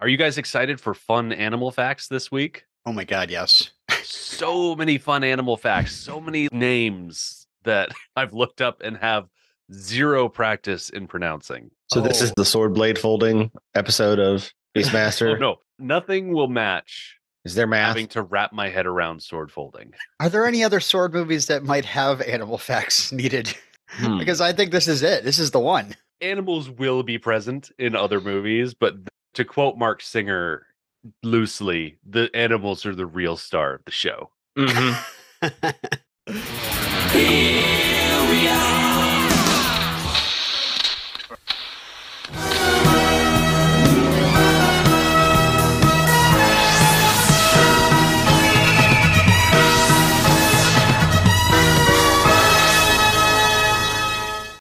Are you guys excited for fun animal facts this week? Oh my god, yes. so many fun animal facts, so many names that I've looked up and have zero practice in pronouncing. So this is Oh. the sword blade folding episode of Beastmaster. Oh, no, nothing will match Is there math? having to wrap my head around sword folding. Are there any other sword movies that might have animal facts needed? Hmm. because I think this is it. This is the one. Animals will be present in other movies, but th- to quote Marc Singer loosely, the animals are the real star of the show. Mhm.